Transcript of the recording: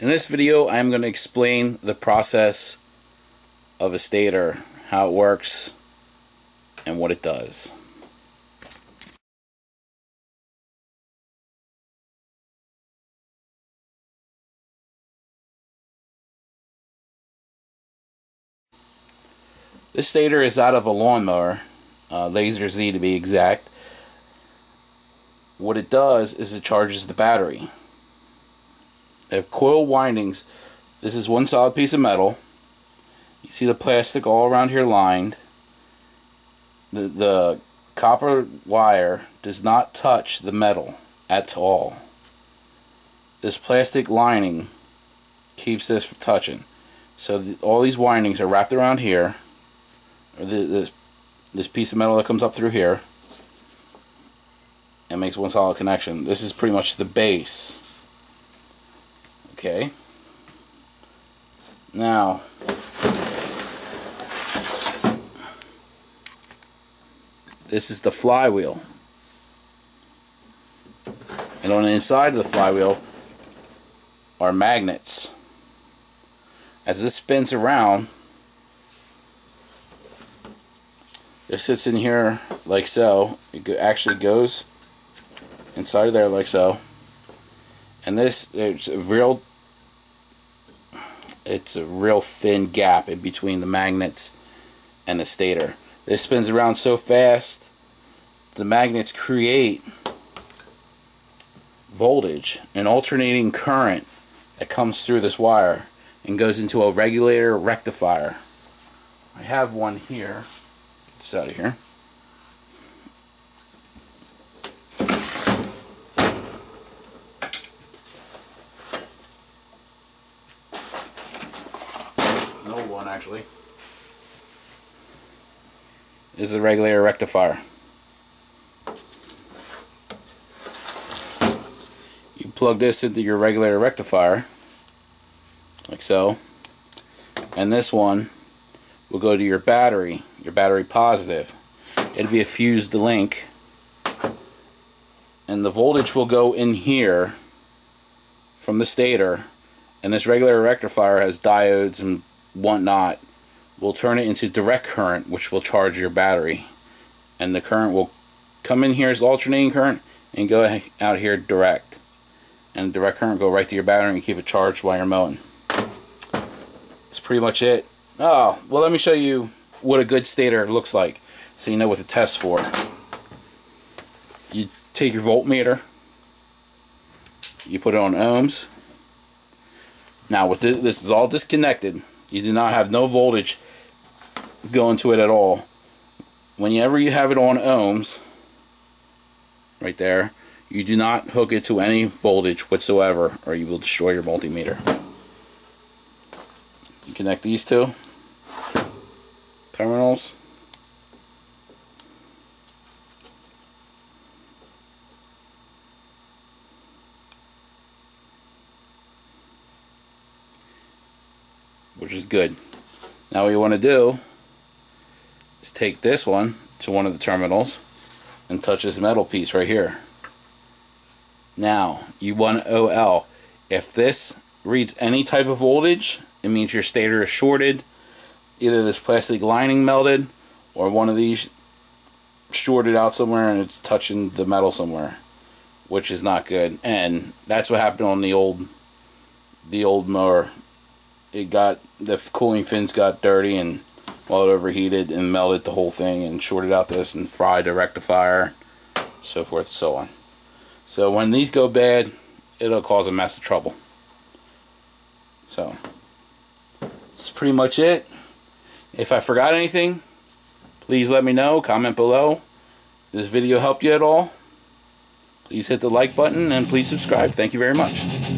In this video I'm going to explain the process of a stator, how it works, and what it does. This stator is out of a lawnmower, uh, Lazer Z to be exact. What it does is it charges the battery. Have coil windings. This is one solid piece of metal. You see the plastic all around here lined. The, the copper wire does not touch the metal at all. This plastic lining keeps this from touching. So the, all these windings are wrapped around here The this this piece of metal that comes up through here and makes one solid connection. This is pretty much the base. Okay. Now, this is the flywheel. And on the inside of the flywheel are magnets. As this spins around, It sits in here like so. It actually goes inside of there like so. And this, it's a real, it's a real thin gap in between the magnets and the stator. This spins around so fast, the magnets create voltage, an alternating current that comes through this wire and goes into a regulator rectifier. I have one here this out of here. An old one, actually. This is a regulator rectifier. You plug this into your regulator rectifier, like so, and this one will go to your battery, your battery positive. It'll be a fused link. And the voltage will go in here from the stator. And this regulator rectifier has diodes and whatnot. We'll turn it into direct current, which will charge your battery. And the current will come in here as alternating current and go out here direct. And direct current go right to your battery and keep it charged while you're mowing. That's pretty much it. Oh, well let me show you what a good stator looks like so you know what to test for. You take your voltmeter, you put it on ohms. Now with this, this is all disconnected. You do not have no voltage going to it at all. Whenever you have it on ohms, right there, you do not hook it to any voltage whatsoever or you will destroy your multimeter. You connect these two terminals. Which is good. Now what you want to do is take this one to one of the terminals and touch this metal piece right here. Now, you want OL. If this reads any type of voltage, it means your stator is shorted either this plastic lining melted or one of these shorted out somewhere and it's touching the metal somewhere which is not good and that's what happened on the old the old mower it got the cooling fins got dirty and while it overheated and melted the whole thing and shorted out this and fried the rectifier so forth and so on so when these go bad it'll cause a mess of trouble so that's pretty much it if I forgot anything, please let me know. Comment below. This video helped you at all, please hit the like button and please subscribe. Thank you very much.